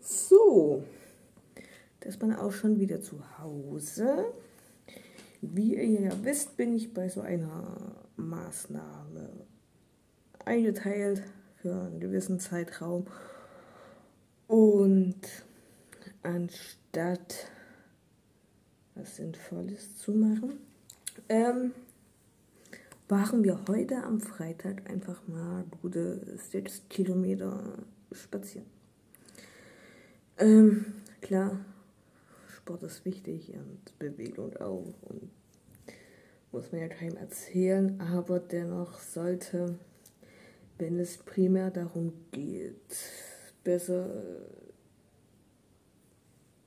So, das man auch schon wieder zu Hause. Wie ihr ja wisst, bin ich bei so einer Maßnahme eingeteilt für einen gewissen Zeitraum. Und anstatt was Sinnvolles zu machen, ähm, waren wir heute am Freitag einfach mal gute sechs Kilometer spazieren. Ähm, klar, Sport ist wichtig und Bewegung auch und muss man ja keinem erzählen, aber dennoch sollte, wenn es primär darum geht, besser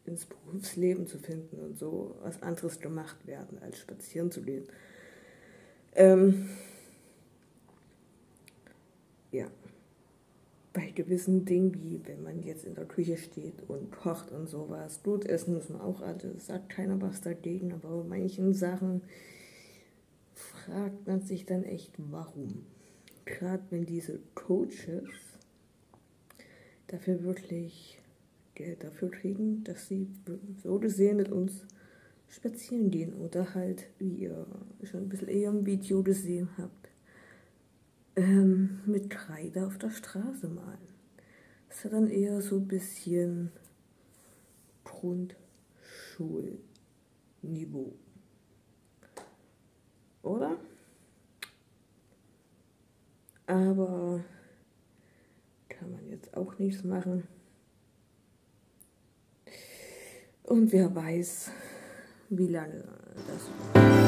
ins Berufsleben zu finden und so was anderes gemacht werden, als spazieren zu gehen. Ähm, ja, bei gewissen Dingen, wie wenn man jetzt in der Küche steht und kocht und sowas, gut essen muss man auch alles, sagt keiner was dagegen, aber bei manchen Sachen fragt man sich dann echt, warum. Gerade wenn diese Coaches dafür wirklich Geld dafür kriegen, dass sie so gesehen mit uns spazieren gehen oder halt, wie ihr schon ein bisschen eher im Video gesehen habt, ähm, mit Kreide auf der Straße malen. Das ist ja dann eher so ein bisschen Grundschulniveau. Oder? Aber kann man jetzt auch nichts machen. Und wer weiß, wie lange das